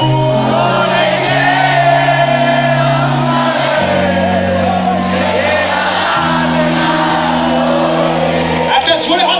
After 25